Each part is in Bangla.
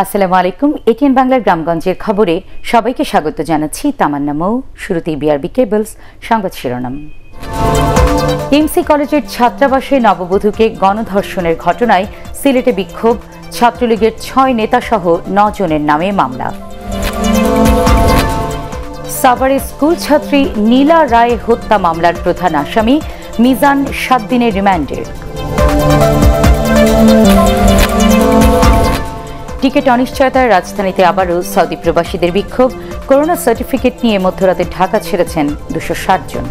আসসালামু আলাইকুম, এটিএন বাংলার গ্রামগঞ্জের খবরে সবাইকে স্বাগত জানাচ্ছি। তামান্না মৌ, শুরুতেই বিআরবি কেবলস, সংবাদ শিরোনাম। এমসি কলেজের ছাত্রাবাসে নববধূকে গণধর্ষণের ঘটনায় সিলেটে বিক্ষোভ, ছাত্রলীগের ছয় নেতাসহ জনের নামে মামলা। সাভারে স্কুল ছাত্রী নীলা রায় হত্যা মামলার প্রধান আসামি মিজান সাত দিনের রিমান্ডে। টিকিট অনিশ্চয়তায় রাজধানীতে আবারও সৌদি প্রবাসীদের বিক্ষোভ। করোনা সার্টিফিকেট নিয়ে মধ্যরাতে ঢাকা ছেড়েছেন দুশো জন।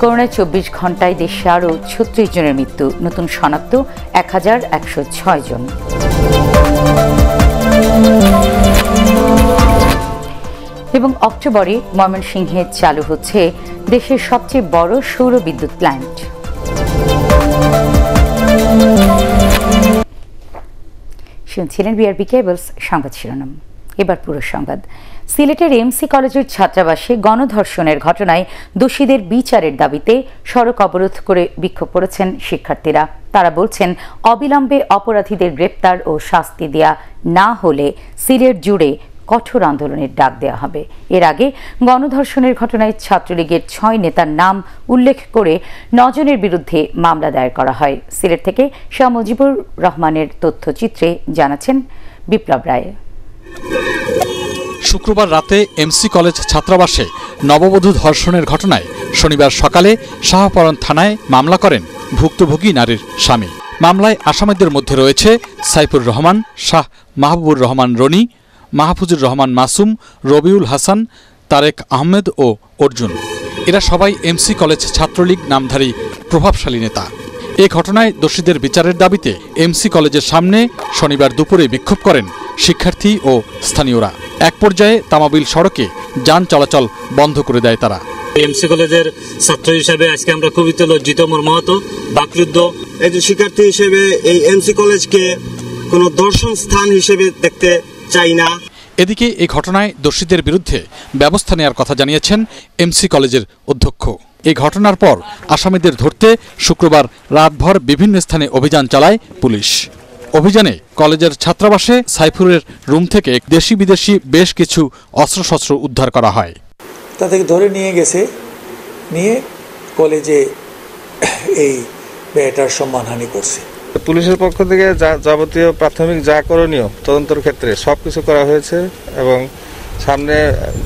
করোনায় চব্বিশ ঘন্টায় দেশে আরও ছত্রিশ জনের মৃত্যু, নতুন শনাক্ত এক হাজার একশো ছয় জন। এবং অক্টোবরে ময়মনসিংহে চালু হচ্ছে দেশের সবচেয়ে বড় সৌর বিদ্যুৎ প্ল্যান্ট। শুনছিলেন বিআরবি কেবলস সংবাদ শিরোনাম। এবার পুরো সংবাদ। সিলেটের এমসি কলেজের ছাত্রাবাসে গণধর্ষণের ঘটনায় দোষীদের বিচারের দাবিতে সড়ক অবরোধ করে বিক্ষোভ করেছেন শিক্ষার্থীরা। তারা বলছেন, অবিলম্বে অপরাধীদের গ্রেপ্তার ও শাস্তি দেয়া না হলে সিলেট জুড়ে কঠোর আন্দোলনের ডাক দেওয়া হবে। এর আগে গণধর্ষণের ঘটনায় ছাত্রলীগের ছয় নেতার নাম উল্লেখ করে নজনের বিরুদ্ধে মামলা দায়ের করা হয়। সিলেট থেকে শাহ মুজিবুর রহমানের তথ্যচিত্রে জানাচ্ছেন বিপ্লব রায়। শুক্রবার রাতে এমসি কলেজ ছাত্রাবাসে নববধূ ধর্ষণের ঘটনায় শনিবার সকালে শাহপরণ থানায় মামলা করেন ভুক্তভোগী নারীর স্বামী। মামলায় আসামিদের মধ্যে রয়েছে সাইফুর রহমান, শাহ মাহবুবুর রহমান রনি মাহফুজুর রহমান মাসুম, রবিউল হাসান, তারেক আহমেদ ও অর্জুন। এরা সবাই এমসি কলেজ ছাত্রলীগ নামধারী প্রভাবশালী নেতা। এ ঘটনায় দোষীদের বিচারের দাবিতে এমসি কলেজের সামনে শনিবার দুপুরে বিক্ষোভ করেন শিক্ষার্থী ও স্থানীয়রা। এক পর্যায়ে তামাবিল সড়কে যান চলাচল বন্ধ করে দেয় তারা। এমসি কলেজের ছাত্র হিসেবে আজকে আমরা খুবই লজ্জিত, মর্মাহত, বাকরুদ্ধ। একজন শিক্ষার্থী হিসেবে এই এমসি কলেজকে কোনো দর্শন স্থান হিসেবে দেখতে চাই না। এদিকে এই ঘটনায় দোষীদের বিরুদ্ধে ব্যবস্থা নেওয়ার কথা জানিয়েছেন এমসি কলেজের অধ্যক্ষ। এই ঘটনার পর আসামিদের ধরতে শুক্রবার রাতভর বিভিন্ন স্থানে অভিযান চালায় পুলিশ। অভিযানে কলেজের ছাত্রাবাসে সাইফুরের রুম থেকে দেশি বিদেশি বেশ কিছু অস্ত্রশস্ত্র উদ্ধার করা হয়। তাদেরকে ধরে নিয়ে গেছে নিয়ে কলেজে এই মেয়েটার সম্মানহানি করছে। পুলিশের পক্ষ থেকে যাবতীয় প্রাথমিক যা করণীয় তদন্তর ক্ষেত্রে সব কিছু করা হয়েছে এবং সামনে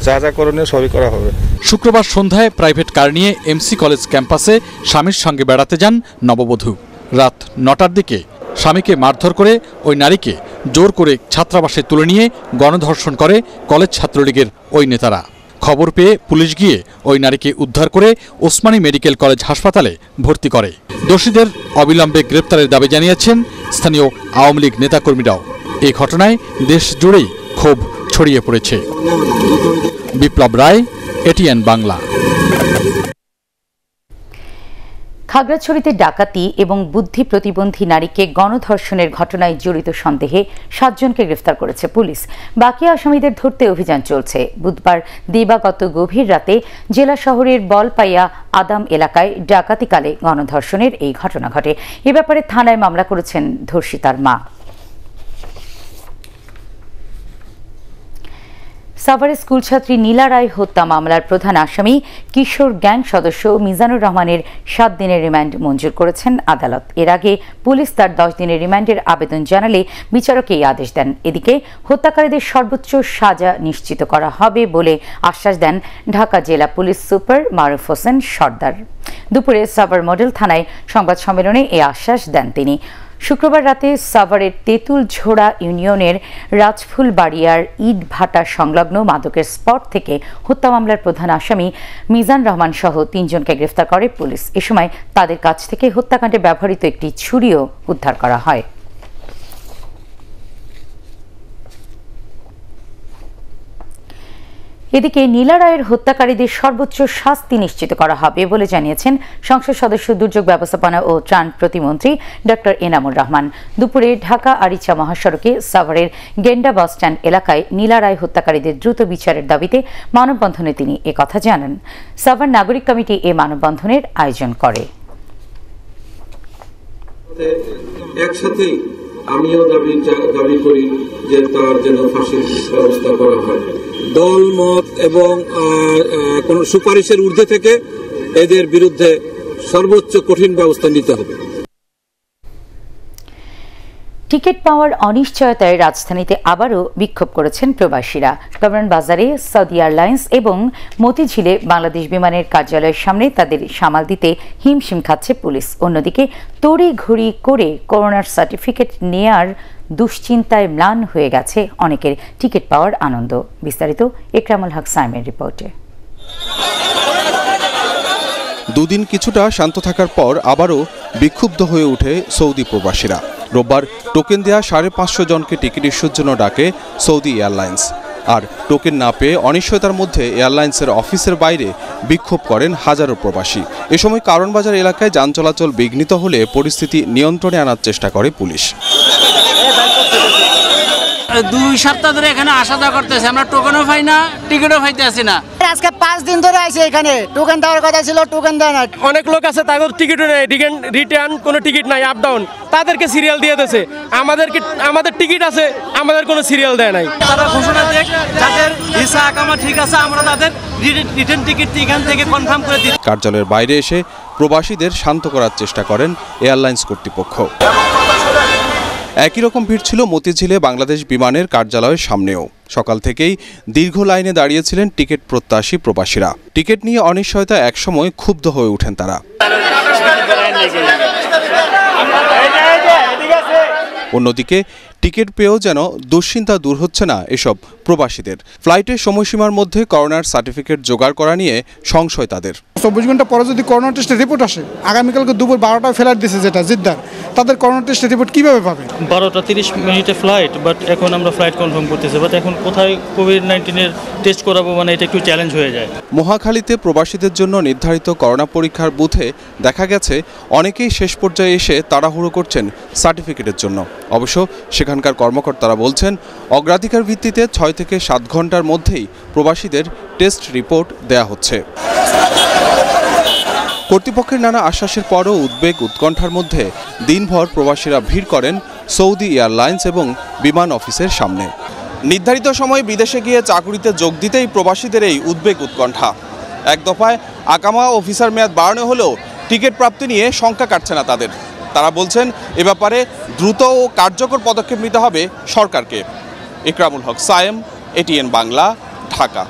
যা যা করণীয় সবই করা হবে। শুক্রবার সন্ধ্যায় প্রাইভেট কার নিয়ে এমসি কলেজ ক্যাম্পাসে স্বামীর সঙ্গে বেড়াতে যান নববধূ। রাত নটার দিকে স্বামীকে মারধর করে ওই নারীকে জোর করে ছাত্রাবাসে তুলে নিয়ে গণধর্ষণ করে কলেজ ছাত্রলীগের ওই নেতারা। খবর পেয়ে পুলিশ গিয়ে ওই নারীকে উদ্ধার করে ওসমানী মেডিকেল কলেজ হাসপাতালে ভর্তি করে। দোষীদের অবিলম্বে গ্রেপ্তারের দাবি জানিয়েছেন স্থানীয় আওয়ামী লীগ নেতাকর্মীরাও। এই ঘটনায় দেশ জুড়েই ক্ষোভ ছড়িয়ে পড়েছে। বিপ্লব রায়, এটিএন বাংলা। খাগড়াছড়িতে ডাকাতি এবং বুদ্ধি প্রতিবন্ধী নারীকে গণধর্ষণের ঘটনায় জড়িত সন্দেহে সাতজনকে গ্রেফতার করেছে পুলিশ। বাকি আসামিদের ধরতে অভিযান চলছে। বুধবার দিবাগত গভীর রাতে জেলা শহরের বলপাইয়া আদাম এলাকায় ডাকাতিকালে গণধর্ষণের এই ঘটনা ঘটে। এ ব্যাপারে থানায় মামলা করেছেন ধর্ষিতার মা। সাভারে স্কুল ছাত্রী নীলা রায় হত্যা মামলার প্রধান আসামি কিশোর গ্যাং সদস্য মিজানুর রহমানের সাত দিনের রিমান্ড মঞ্জুর করেছেন আদালত। এর আগে পুলিশ তার দশ দিনের রিমান্ডের আবেদন জানালে বিচারক এই আদেশ দেন। এদিকে হত্যাকারীদের সর্বোচ্চ সাজা নিশ্চিত করা হবে বলে আশ্বাস দেন ঢাকা জেলা পুলিশ সুপার মারুফ হোসেন সর্দার। দুপুরে সাভার মডেল থানায় সংবাদ সম্মেলনে এই আশ্বাস দেন তিনি। শুক্রবার রাতে সাভারের তেঁতুল ঝোড়া ইউনিয়নের রাজফুল বাড়িয়ার ইট ভাটা সংলগ্ন মাদকের স্পট থেকে হত্যা মামলার প্রধান আসামি মিজান রহমান সহ তিনজনকে গ্রেফতার করে পুলিশ। এ সময় তাদের কাছ থেকে হত্যাকাণ্ডে ব্যবহৃত একটি ছুরিও উদ্ধার করা হয়। এদিকে নীলা রায়ের হত্যাকারীদের সর্বোচ্চ শাস্তি নিশ্চিত করা হবে বলে জানিয়েছেন সংসদ সদস্য দুর্যোগ ব্যবস্থাপনা ও ত্রাণ প্রতিমন্ত্রী ড এনামুর রহমান। দুপুরে ঢাকা আরিচা মহাসড়কে সাভারের গেন্ডা বাসস্ট্যান্ড এলাকায় নীলা রায় হত্যাকারীদের দ্রুত বিচারের দাবিতে মানববন্ধনে তিনি একথা জানান। সাভার নাগরিক কমিটি এ মানববন্ধনের আয়োজন করে। একসাথেই আমিও দাবি দাবি করি যে তার যেন ফাঁসির ব্যবস্থা করা হয়। দল, মত এবং কোন সুপারিশের ঊর্ধ্বে থেকে এদের বিরুদ্ধে সর্বোচ্চ কঠিন ব্যবস্থা নিতে হবে। টিকিট পাওয়ার অনিশ্চয়তায় রাজধানীতে আবারও বিক্ষোভ করেছেন প্রবাসীরা। কামরান বাজারে, সৌদি এয়ারলাইন্স এবং মতিঝিলে বাংলাদেশ বিমানের কার্যালয়ের সামনে তাদের সামাল দিতে হিমশিম খাচ্ছে পুলিশ। অন্যদিকে তড়ি তড়িঘড়ি করে করোনার সার্টিফিকেট নেয়ার দুশ্চিন্তায় ম্লান হয়ে গেছে অনেকের টিকিট পাওয়ার আনন্দ। বিস্তারিত একরামুল হক সাইমের রিপোর্টে। দুদিন কিছুটা শান্ত থাকার পর আবারও বিক্ষুব্ধ হয়ে ওঠে সৌদি প্রবাসীরা। রোববার টোকেন দেয়া সাড়ে পাঁচশো জনকে টিকিট ইস্যুর জন্য ডাকে সৌদি এয়ারলাইন্স। আর টোকেন না পেয়ে অনিশ্চয়তার মধ্যে এয়ারলাইন্সের অফিসের বাইরে বিক্ষোভ করেন হাজারো প্রবাসী। এ সময় কারণবাজার এলাকায় যান চলাচল বিঘ্নিত হলে পরিস্থিতি নিয়ন্ত্রণে আনার চেষ্টা করে পুলিশ। দুই সপ্তাহ ধরে এখানে আসা যাওয়া করতেছে। আমরা টোকেনও পাই না টিকিটও পাইতে আসি না। আজকে পাঁচ দিন ধরে আছে এখানে। টোকেন দেওয়ার কথা ছিল টোকেন দেয় না অনেক লোক আছে তাদের টিকিটও নেই রিটার্ন কোনো টিকিট নাই আপ ডাউন তাদেরকে সিরিয়াল দিয়ে দিয়েছে আমাদেরকে আমাদের টিকিট আছে আমাদের কোনো সিরিয়াল দেয় নাই। তারা ঘোষণা দেখ যাদের ভিসা আকামা ঠিক আছে আমরা তাদের রিটার্ন টিকিট এখান থেকে কনফার্ম করে দিই। কার্যালয়ের বাইরে এসে প্রবাসীদের শান্ত করার চেষ্টা করেন এয়ারলাইন্স কর্তৃপক্ষ। একই রকম ভিড় ছিল মতিঝিলে বাংলাদেশ বিমানের কার্যালয়ের সামনেও। সকাল থেকেই দীর্ঘ লাইনে দাঁড়িয়েছিলেন টিকিট প্রত্যাশী প্রবাসীরা। টিকিট নিয়ে অনিশ্চয়তা একসময় ক্ষুব্ধ হয়ে ওঠেন তারা। অন্যদিকে টিকিট পেয়েও যেন দুশ্চিন্তা দূর হচ্ছে না এসব প্রবাসীদের। ফ্লাইটের সময়সীমার মধ্যে করোনার সার্টিফিকেট জোগাড় করা নিয়ে সংশয় তাদের। চব্বিশ ঘণ্টা পরে যদি করোনা টেস্টের রিপোর্ট আসে আগামীকালকে দুপুর বারোটায় ফেলার দিছে যেটা জিদ্দার তাদের করোনা টেস্টের রিপোর্ট কীভাবে পাবে? বারোটা তিরিশ মিনিটে ফ্লাইট বাট এখন আমরা ফ্লাইট কনফার্ম করতেছি। বাট এখন কোথায় কোভিড নাইন্টিনের টেস্ট করাবো মানে এটা একটু চ্যালেঞ্জ হয়ে যায়। মহাখালীতে প্রবাসীদের জন্য নির্ধারিত করোনা পরীক্ষার বুথে দেখা গেছে অনেকেই শেষ পর্যায়ে এসে তাড়াহুড়ো করছেন সার্টিফিকেটের জন্য। অবশ্য সেখানকার কর্মকর্তারা বলছেন, অগ্রাধিকার ভিত্তিতে ছয় থেকে সাত ঘণ্টার মধ্যেই প্রবাসীদের টেস্ট রিপোর্ট দেয়া হচ্ছে। কর্তৃপক্ষের নানা আশ্বাসের পরও উদ্বেগ উৎকণ্ঠার মধ্যে দিনভর প্রবাসীরা ভিড় করেন সৌদি এয়ারলাইন্স এবং বিমান অফিসের সামনে। নির্ধারিত সময় বিদেশে গিয়ে চাকুরিতে যোগ দিতেই প্রবাসীদের এই উদ্বেগ উৎকণ্ঠা। এক দফায় আকামা অফিসার মেয়াদ বাড়ানো হলেও টিকিট প্রাপ্তি নিয়ে শঙ্কা কাটছে না তাদের। তারা বলছেন, এ ব্যাপারে দ্রুত ও কার্যকর পদক্ষেপ নিতে হবে সরকারকে। ইকরামুল হক, সায়েম, এটিএন বাংলা, ঢাকা।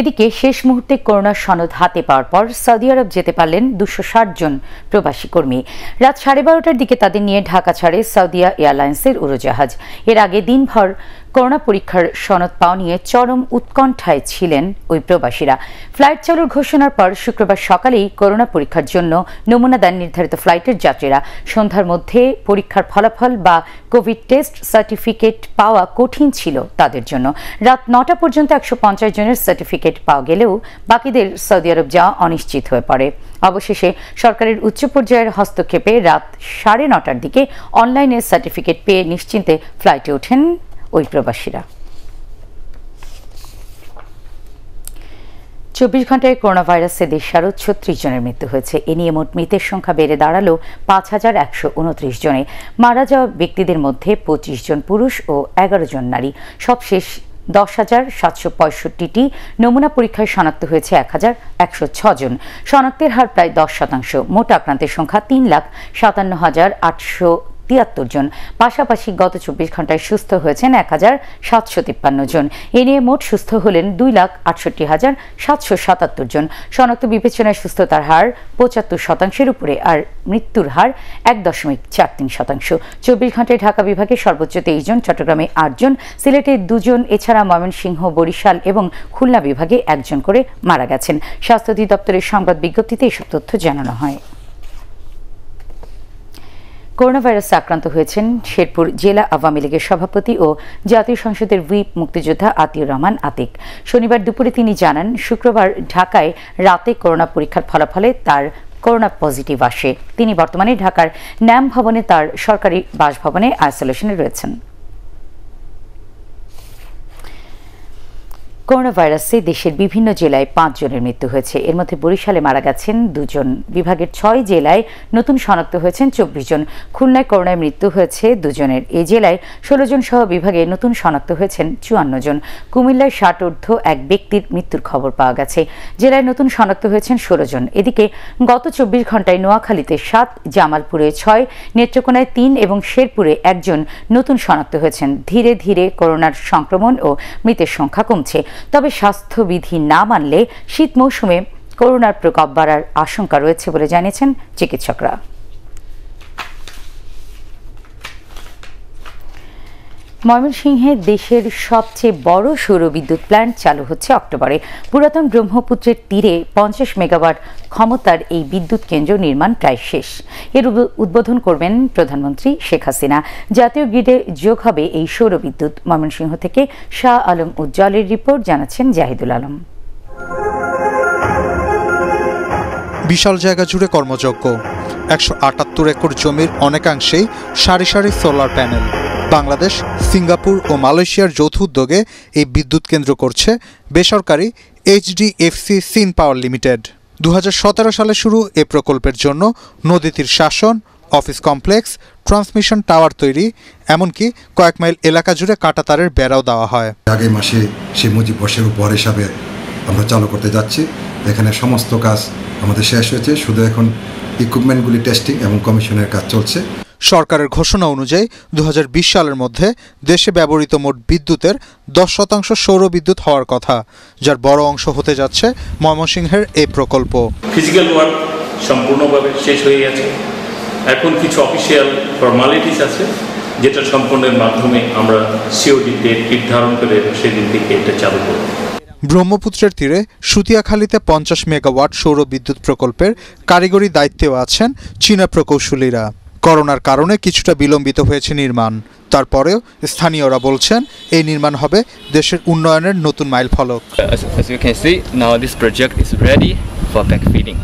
এদিকে শেষ মুহূর্তে করোনার সনদ হাতে পাওয়ার পর সৌদি আরব যেতে পারলেন দুশো জন প্রবাসী কর্মী। রাত সাড়ে বারোটার দিকে তাদের নিয়ে ঢাকা ছাড়ে সৌদিয়া এয়ারলাইন্সের উড়োজাহাজ। এর আগে দিনভর করোনা পরীক্ষার সনদ পাওয়া নিয়ে চরম উৎকণ্ঠায় ছিলেন ওই প্রবাসীরা। ফ্লাইট চালুর ঘোষণার পর শুক্রবার সকালেই করোনা পরীক্ষার জন্য নমুনা দেন নির্ধারিত ফ্লাইটের যাত্রীরা। সন্ধ্যার মধ্যে পরীক্ষার ফলাফল বা কোভিড টেস্ট সার্টিফিকেট পাওয়া কঠিন ছিল তাদের জন্য। রাত নটা পর্যন্ত একশো পঞ্চাশ জনের সার্টিফিকেট পাওয়া গেলেও বাকিদের সৌদি আরব যাওয়া অনিশ্চিত হয়ে পড়ে। অবশেষে সরকারের উচ্চ পর্যায়ের হস্তক্ষেপে রাত সাড়ে নটার দিকে অনলাইনে সার্টিফিকেট পেয়ে নিশ্চিন্তে ফ্লাইটে ওঠেন ওই প্রবাসীরা। চব্বিশ ঘন্টায় করোনা ভাইরাসে দেশে আরও ছত্রিশ জনের মৃত্যু হয়েছে। এ নিয়ে মোট মৃতের সংখ্যা বেড়ে দাঁড়াল পাঁচ হাজার একশো উনত্রিশ জনে। মারা যাওয়া ব্যক্তিদের মধ্যে পঁচিশ জন পুরুষ ও এগারো জন নারী। সবশেষ দশ হাজার সাতশো পঁয়ষট্টিটি নমুনা পরীক্ষায় শনাক্ত হয়েছে এক হাজার একশো জন। শনাক্তের হার প্রায় দশ শতাংশ। মোট আক্রান্তের সংখ্যা তিন লাখ সাতান্ন হাজার আটশো তিয়াত্তর জন। পাশাপাশি গত চব্বিশ ঘন্টায় সুস্থ হয়েছেন এক হাজার সাতশো তিপ্পান্ন জন। এ নিয়ে মোট সুস্থ হলেন দুই লাখ আটষট্টি হাজার সাতশো সাতাত্তর জন। শনাক্ত বিবেচনায় সুস্থতার হার পঁচাত্তর শতাংশের উপরে আর মৃত্যুর হার এক দশমিক চার তিন শতাংশ। চব্বিশ ঘন্টায় ঢাকা বিভাগে সর্বোচ্চ তেইশ জন, চট্টগ্রামে আটজন সিলেটে দুজন, এছাড়া ময়মনসিংহ, বরিশাল এবং খুলনা বিভাগে একজন করে মারা গেছেন। স্বাস্থ্য অধিদপ্তরের সংবাদ বিজ্ঞপ্তিতে এসব তথ্য জানানো হয়। করোনা ভাইরাসে আক্রান্ত হয়েছেন শেরপুর জেলা আওয়ামী লীগের সভাপতি ও জাতীয় সংসদের হুইপ মুক্তিযোদ্ধা আতিউর রহমান আতিক। শনিবার দুপুরে তিনি জানান, শুক্রবার ঢাকায় রাতে করোনা পরীক্ষার ফলাফলে তার করোনা পজিটিভ আসে। তিনি বর্তমানে ঢাকার ন্যাম ভবনে তার সরকারি বাসভবনে আইসোলেশনে রয়েছেন। করোনা ভাইরাসে দেশের বিভিন্ন জেলায় পাঁচজনের মৃত্যু হয়েছে। এর মধ্যে বরিশালে মারা গেছেন দুজন। বিভাগের ছয় জেলায় নতুন শনাক্ত হয়েছেন চব্বিশ জন। খুলনায় করোনায় মৃত্যু হয়েছে দুজনের। এই জেলায় ষোলো জন সহ বিভাগে নতুন শনাক্ত হয়েছেন চুয়ান্ন জন। কুমিল্লায় ষাট ঊর্ধ্ব এক ব্যক্তির মৃত্যুর খবর পাওয়া গেছে। জেলায় নতুন শনাক্ত হয়েছেন ষোলো জন। এদিকে গত চব্বিশ ঘন্টায় নোয়াখালীতে সাত, জামালপুরে ছয়, নেত্রকোনায় তিন এবং শেরপুরে একজন নতুন শনাক্ত হয়েছেন। ধীরে ধীরে করোনার সংক্রমণ ও মৃতের সংখ্যা কমছে। তবে স্বাস্থ্যবিধি না মানলে শীত মৌসুমে করোনার প্রকোপ বাড়ার আশঙ্কা রয়েছে বলে জানিয়েছেন চিকিৎসকরা। ময়মনসিংহে দেশের সবচেয়ে বড় সৌরবিদ্যুৎ প্ল্যান্ট চালু হচ্ছে অক্টোবরে। পুরাতন ব্রহ্মপুত্রের তীরে পঞ্চাশ মেগাওয়াট ক্ষমতার এই বিদ্যুৎ কেন্দ্র নির্মাণ প্রায় শেষ। এর উদ্বোধন করবেন প্রধানমন্ত্রী শেখ হাসিনা। জাতীয় গ্রিডে যোগ হবে এই সৌরবিদ্যুৎ। ময়মনসিংহ থেকে শাহ আলম উজ্জ্বলের রিপোর্ট, জানাচ্ছেন জাহিদুল আলম। বিশাল জায়গা জুড়ে কর্মযজ্ঞ। একশো আটাত্তর একর জমির অনেকাংশেই সারি সারি সোলার প্যানেল বাংলাদেশ, সিঙ্গাপুর ও মালয়েশিয়ার যৌথ উদ্যোগে এই বিদ্যুৎ কেন্দ্র করছে বেসরকারি এইচডিএফসি সিন পাওয়ার লিমিটেড। দুহাজার সতেরো সালে শুরু এ প্রকল্পের জন্য নদী তীর শাসন, অফিস কমপ্লেক্স, ট্রান্সমিশন টাওয়ার তৈরি, এমনকি কয়েক মাইল এলাকা জুড়ে কাঁটাতারের বেড়াও দেওয়া হয়। আগামী মাসে সে মুজিব বর্ষের উপহার হিসাবে আমরা চালু করতে যাচ্ছি। এখানে সমস্ত কাজ আমাদের শেষ হয়েছে। শুধু এখন ইকুইপমেন্টগুলি টেস্টিং এবং কমিশনের কাজ চলছে। সরকারের ঘোষণা অনুযায়ী দু হাজার বিশ সালের মধ্যে দেশে ব্যবহৃত মোট বিদ্যুতের দশ শতাংশ সৌর বিদ্যুৎ হওয়ার কথা যার বড় অংশ হতে যাচ্ছে ময়মনসিংহের এই প্রকল্প। ফিজিক্যাল ওয়ার্ক সম্পূর্ণভাবে শেষ হয়ে গেছে। এখন কিছু অফিসিয়াল ফর্মালিটিস আছে যেটা সম্পন্নের মাধ্যমে আমরা সিওডি ডেট নির্ধারণ করে সেদিন থেকে এটা চালু করব। ব্রহ্মপুত্রের তীরে সুতিয়াখালীতে পঞ্চাশ মেগাওয়াট সৌর বিদ্যুৎ প্রকল্পের কারিগরি দায়িত্বেও আছেন চীনা প্রকৌশলীরা। করোনার কারণে কিছুটা বিলম্বিত হয়েছে নির্মাণ তারপরেও স্থানীয়রা বলছেন এই নির্মাণ হবে দেশের উন্নয়নের নতুন মাইলফলক As, as you can see, now this project is ready for backfeeding.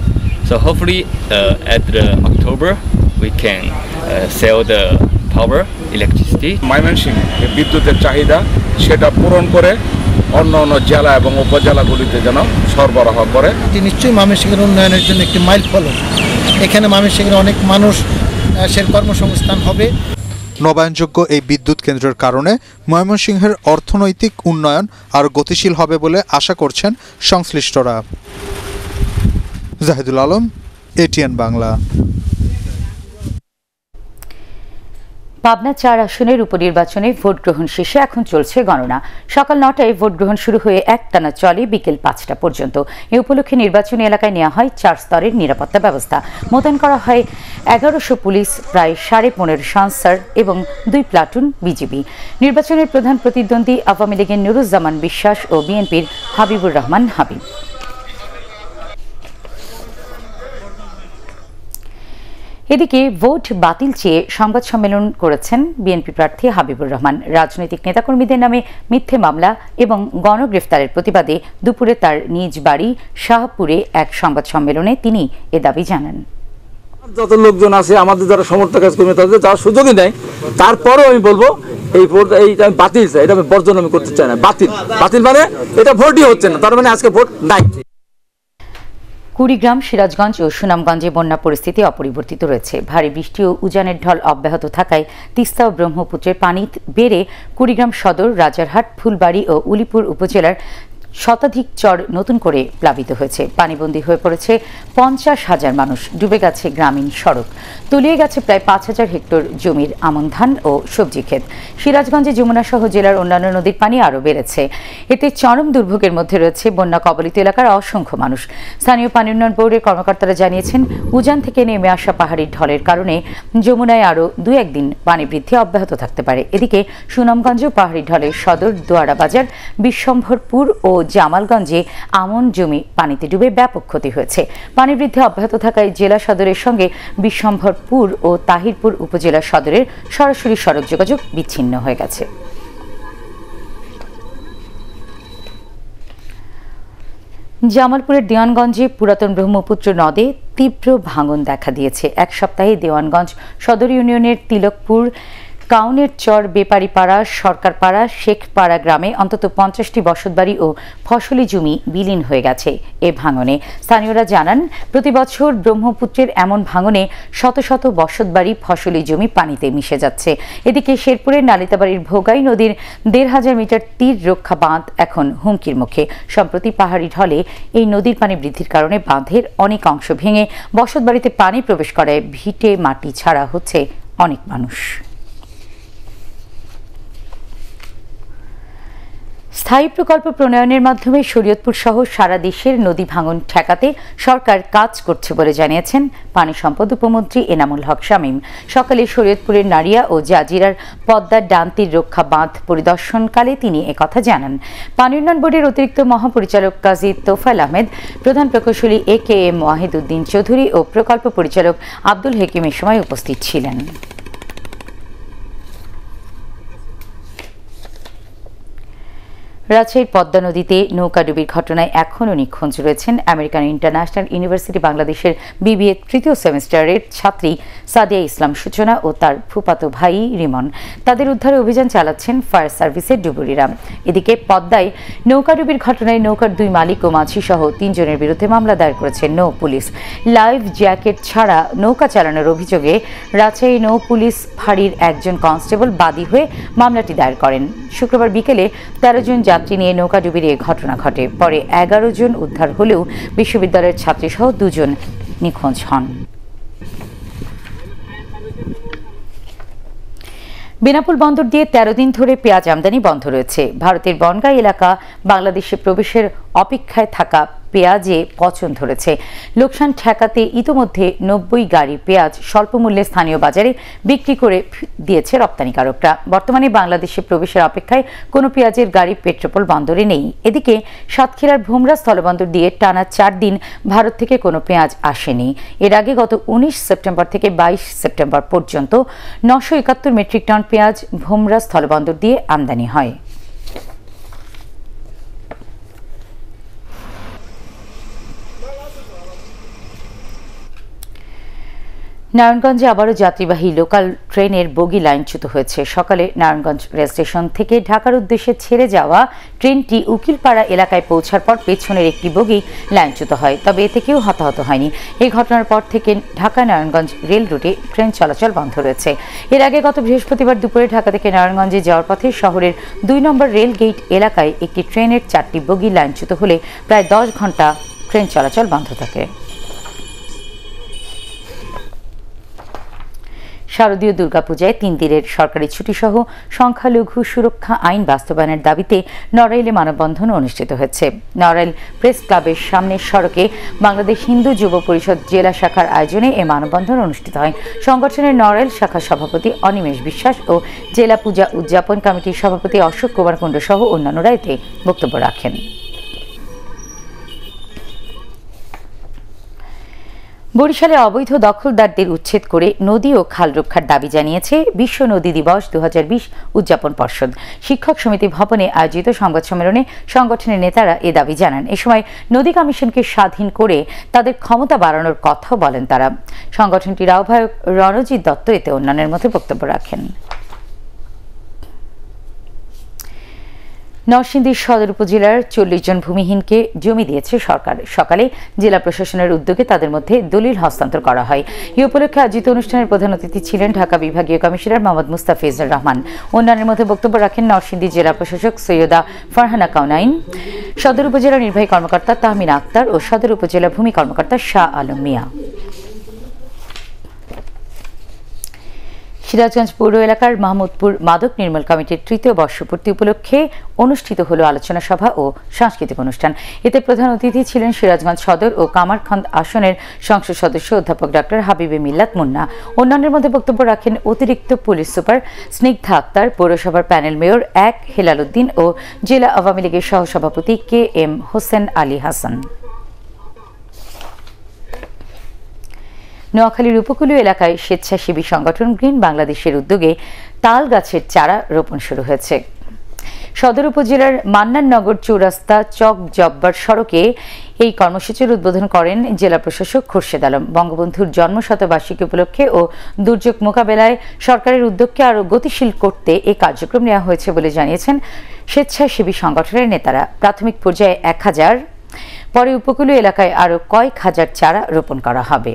So hopefully uh, at the October we can uh, sell the power, electricity. Mymensingh বিদ্যুতের চাহিদা সেটা পূরণ করে অন্য অন্য জেলা এবং উপজেলাগুলিতে যেন সরবরাহ করে এটি নিশ্চয়ই ময়মনসিংহের উন্নয়নের জন্য একটি মাইল ফলক এখানে ময়মনসিংহের অনেক মানুষ আহ, সে কর্মসংস্থান হবে। নবায়নযোগ্য এই বিদ্যুৎ কেন্দ্রের কারণে ময়মনসিংহের অর্থনৈতিক উন্নয়ন আর গতিশীল হবে বলে আশা করছেন সংশ্লিষ্টরা। জাহিদুল আলম এটিএন বাংলা। পাবনা চার আসনের উপনির্বাচনে ভোট গ্রহণ শেষে এখন চলছে গণনা। সকাল নটায় ভোট গ্রহণ শুরু হয়ে একটানা চলে বিকেল পাঁচটা পর্যন্ত। এ উপলক্ষে নির্বাচনী এলাকায় নেওয়া হয় চার স্তরের নিরাপত্তা ব্যবস্থা। মোতায়েন করা হয় এগারোশো পুলিশ, প্রায় সাড়ে পনেরো সানসার এবং দুই প্লাটুন বিজিবি। নির্বাচনের প্রধান প্রতিদ্বন্দ্বী আওয়ামী লীগের নুরুজ্জামান বিশ্বাস ও বিএনপির হাবিবুর রহমান হাবিব। এদিকে ভোট বাতিল চেয়ে সংবাদ সম্মেলন করেছেন বিএনপি প্রার্থী হাবিবুর রহমান। রাজনৈতিক নেতাকর্মীদের নামে মিথ্যে মামলা এবং গণগ্রেফতারের প্রতিবাদে দুপুরে তার নিজ বাড়ি শাহপুরে এক সংবাদ সম্মেলনে তিনি এ দাবি জানান। যত লোকজন আছে, আমাদের যারা সমর্থক কাজ কর্মী, তাদের যারা সুযোগই নেই। তারপরেও আমি বলব, এই ভোট, এই আমি বাতিল চাই এটা আমি বর্জন আমি করতে চাই না। বাতিল। বাতিল মানে এটা ভোটই হচ্ছে না। তার মানে আজকে ভোট নাই। কুড়িগ্রাম, সিরাজগঞ্জ ও সুনামগঞ্জে বন্যা পরিস্থিতি অপরিবর্তিত রয়েছে। ভারী বৃষ্টি ও উজানের ঢল অব্যাহত থাকায় তিস্তা ও ব্রহ্মপুত্রের পানি বেড়ে কুড়িগ্রাম সদর, রাজারহাট, ফুলবাড়ি ও উলিপুর উপজেলার শতাধিক চর নতুন করে প্লাবিত হয়েছে। পানিবন্দী হয়ে পড়েছে পঞ্চাশ হাজার মানুষ। ডুবে গেছে গ্রামীণ সড়ক। তলিয়ে গেছে প্রায় পাঁচ হাজার হেক্টর জমির আমন ধান ও সবজি ক্ষেত। সিরাজগঞ্জে যমুনা সহ জেলার অন্যান্য নদীর পানি আরও বেড়েছে। এতে চরম দুর্ভোগের মধ্যে রয়েছে বন্যা কবলিত এলাকার অসংখ্য মানুষ। স্থানীয় পানি উন্নয়ন বোর্ডের কর্মকর্তারা জানিয়েছেন, উজান থেকে নেমে আসা পাহাড়ি ঢলের কারণে যমুনায় আরও দু একদিন পানি বৃদ্ধি অব্যাহত থাকতে পারে। এদিকে সুনামগঞ্জ পাহাড়ি ঢলের সদর দোয়ারা বাজার, বিশ্বম্ভরপুর ও জামালগঞ্জে আমন জমি পানিতে ডুবে ব্যাপক ক্ষতি হয়েছে। পানি বৃদ্ধি অব্যাহত থাকায় জেলা সদরের সঙ্গে বিশ্বম্ভরপুর ও তাহিরপুর উপজেলা সদরের সরাসরি সড়ক যোগাযোগ বিচ্ছিন্ন হয়ে গেছে। জামালপুরের দেওয়ানগঞ্জে পুরাতন ব্রহ্মপুত্র নদে তীব্র ভাঙন দেখা দিয়েছে। এক সপ্তাহে দেওয়ানগঞ্জ সদর ইউনিয়নের তিলকপুর কাউনের চর বেপারীপাড়া, সরকারপাড়া, শেখপাড়া গ্রামে অন্তত পঞ্চাশটি বসতবাড়ি ও ফসলি জমি বিলীন হয়ে গেছে এ ভাঙনে। স্থানীয়রা জানান, প্রতি বছর ব্রহ্মপুত্রের এমন ভাঙনে শত শত বসতবাড়ি, ফসলি জমি পানিতে মিশে যাচ্ছে। এদিকে শেরপুরের নালিতাবাড়ির ভোগাই নদীর দেড় হাজার মিটার তীর রক্ষা বাঁধ এখন হুমকির মুখে। সম্প্রতি পাহাড়ি ঢলে এই নদীর পানি বৃদ্ধির কারণে বাঁধের অনেক অংশ ভেঙে বসতবাড়িতে পানি প্রবেশ করায় ভিটে মাটি ছাড়া হচ্ছে অনেক মানুষ। স্থায়ী প্রকল্প প্রণয়নের মাধ্যমে শরীয়তপুর সহ সারা দেশের নদী ভাঙন ঠেকাতে সরকার কাজ করছে বলে জানিয়েছেন পানি সম্পদ উপমন্ত্রী এনামুল হক শামীম। সকালে শরীয়তপুরের নারিয়া ও জাজিরার পদ্মার ডান্তির রক্ষা বাঁধ পরিদর্শনকালে তিনি একথা জানান। পানি উন্নয়ন বোর্ডের অতিরিক্ত মহাপরিচালক কাজী তোফাল আহমেদ, প্রধান প্রকৌশলী A K M Wahiduddin Chowdhury ও প্রকল্প পরিচালক আব্দুল হেকিম এ সময় উপস্থিত ছিলেন। রাজশাহীর পদ্মা নদীতে নৌকাডুবির ঘটনায় এখনও নিখোঁজ রয়েছেন আমেরিকান ইন্টারন্যাশনাল ইউনিভার্সিটি বাংলাদেশের বিবিএ তৃতীয় সেমিস্টারের ছাত্রী সাদিয়া ইসলাম সূচনা ও তার ফুপাতো ভাই রিমন। তাদের উদ্ধারে অভিযান চালাচ্ছেন ফায়ার সার্ভিসের ডুবুরিরা। এদিকে পদ্মায় নৌকাডুবির ঘটনায় নৌকার দুই মালিক ও মাঝি সহ তিনজনের বিরুদ্ধে মামলা দায়ের করেছে নৌ পুলিশ। লাইফ জ্যাকেট ছাড়া নৌকা চালানোর অভিযোগে রাজশাহী নৌ পুলিশ ফাঁড়ির একজন কনস্টেবল বাদী হয়ে মামলাটি দায়ের করেন। শুক্রবার বিকেলে তেরো জন যাত্রী নিয়ে নৌকাডুবির এ ঘটনা ঘটে। পরে এগারো জন উদ্ধার হলেও বিশ্ববিদ্যালয়ের ছাত্রীসহ দুজন নিখোঁজ হন। বেনাপুল বন্দর দিয়ে তেরো দিন ধরে পেঁয়াজ আমদানি বন্ধ রয়েছে। ভারতের বনগাঁ এলাকা বাংলাদেশে প্রবেশের অপেক্ষায় থাকা পেঁয়াজে পচন ধরেছে। লোকসান ঠেকাতে ইতোমধ্যে নব্বই গাড়ি পেঁয়াজ স্বল্প মূল্যে স্থানীয় বাজারে বিক্রি করে দিয়েছে রপ্তানিকারকরা। বর্তমানে বাংলাদেশে প্রবেশের অপেক্ষায় কোনো পেঁয়াজের গাড়ি পেট্রোপোল বন্দরে নেই। এদিকে সাতক্ষীরার ভোমরা স্থলবন্দর দিয়ে টানা চার দিন ভারত থেকে কোনো পেঁয়াজ আসেনি। এর আগে গত উনিশ সেপ্টেম্বর থেকে বাইশ সেপ্টেম্বর পর্যন্ত নশো একাত্তর মেট্রিক টন পেঁয়াজ ভোমরা স্থলবন্দর দিয়ে আমদানি হয়। নারায়ণগঞ্জে আবারও যাত্রীবাহী লোকাল ট্রেনের বগি লাইনচ্যুত হয়েছে। সকালে নারায়ণগঞ্জ রেল স্টেশন থেকে ঢাকার উদ্দেশ্যে ছেড়ে যাওয়া ট্রেনটি উকিলপাড়া এলাকায় পৌঁছার পর পেছনের একটি বগি লাইনচ্যুত হয়, তবে এতে কেউ হতাহত হয়নি। এই ঘটনার পর থেকে ঢাকা নারায়ণগঞ্জ রেল রুটে ট্রেন চলাচল বন্ধ রয়েছে। এর আগে গত বৃহস্পতিবার দুপুরে ঢাকা থেকে নারায়ণগঞ্জে যাওয়ার পথে শহরের দুই নম্বর রেল গেট এলাকায় একটি ট্রেনের চারটি বগি লাইনচ্যুত হলে প্রায় দশ ঘণ্টা ট্রেন চলাচল বন্ধ থাকে। শারদীয় দুর্গাপূজায় তিন দিনের সরকারি ছুটিসহ সংখ্যালঘু সুরক্ষা আইন বাস্তবায়নের দাবিতে নড়াইলে মানববন্ধন অনুষ্ঠিত হয়েছে। নড়াইল প্রেস ক্লাবের সামনের সড়কে বাংলাদেশ হিন্দু যুব পরিষদ জেলা শাখার আয়োজনে এ মানববন্ধন অনুষ্ঠিত হয়। সংগঠনের নড়াইল শাখার সভাপতি অনিমেষ বিশ্বাস ও জেলা পূজা উদযাপন কমিটির সভাপতি অশোক কুমার কুণ্ড সহ অন্যান্যরা এতে বক্তব্য রাখেন। বরিশালে অবৈধ দখলদারদের উচ্ছেদ করে নদী ও খাল রক্ষার দাবি জানিয়েছে বিশ্ব নদী দিবস দু হাজার বিশ উদযাপন পর্ষদ। শিক্ষক সমিতি ভবনে আয়োজিত সংবাদ সম্মেলনে সংগঠনের নেতারা এ দাবি জানান। এ সময় নদী কমিশনকে স্বাধীন করে তাদের ক্ষমতা বাড়ানোর কথাও বলেন তারা। সংগঠনটির আহ্বায়ক রণজিৎ দত্ত এতে অন্যান্যের মধ্যে বক্তব্য রাখেন। নরসিংদীর সদর উপজেলার চল্লিশ জন ভূমিহীনকে জমি দিয়েছে সরকার। সকালে জেলা প্রশাসনের উদ্যোগে তাদের মধ্যে দলিল হস্তান্তর করা হয়। এ উপলক্ষে আয়োজিত অনুষ্ঠানের প্রধান অতিথি ছিলেন ঢাকা বিভাগীয় কমিশনার মোহাম্মদ মুস্তাফিজুর রহমান। অন্যান্যের মধ্যে বক্তব্য রাখেন নরসিংদী জেলা প্রশাসক সৈয়দা ফারহানা কাউনাইন সদর উপজেলা নির্বাহী কর্মকর্তা তাহমিন আক্তার ও সদর উপজেলা ভূমি কর্মকর্তা শাহ আলম মিয়া। সিরাজগঞ্জ পৌর এলাকার মাহমুদপুর মাদক নির্মূল কমিটির তৃতীয় বর্ষপূর্তি উপলক্ষে অনুষ্ঠিত হল আলোচনা সভা ও সাংস্কৃতিক অনুষ্ঠান। এতে প্রধান অতিথি ছিলেন সিরাজগঞ্জ সদর ও কামারখন্দ আসনের সংসদ সদস্য অধ্যাপক ডক্টর হাবিবে মিল্লাত মুন্না। অন্যান্যের মধ্যে বক্তব্য রাখেন অতিরিক্ত পুলিশ সুপার স্নিগ্ধা আক্তার, পৌরসভার প্যানেল মেয়র এক হেলাল উদ্দিন ও জেলা আওয়ামী লীগের সহসভাপতি কে এম হোসেন আলী হাসান। নোয়াখালীর উপকূলীয় এলাকায় স্বেচ্ছাসেবী সংগঠন গ্রিন বাংলাদেশের উদ্যোগে তাল গাছের চারা রোপণ শুরু হয়েছে। সদর উপজেলার মান্নাননগর চৌরাস্তা চক জব্বার সড়কে এই কর্মসূচির উদ্বোধন করেন জেলা প্রশাসক খুরশেদ আলম। বঙ্গবন্ধুর জন্মশতবার্ষিকী উপলক্ষে ও দুর্যোগ মোকাবেলায় সরকারের উদ্যোগকে আরও গতিশীল করতে এই কার্যক্রম নেওয়া হয়েছে বলে জানিয়েছেন স্বেচ্ছাসেবী সংগঠনের নেতারা। প্রাথমিক পর্যায়ে এক হাজার, পরে উপকূলীয় এলাকায় আরও কয়েক হাজার চারা রোপণ করা হবে।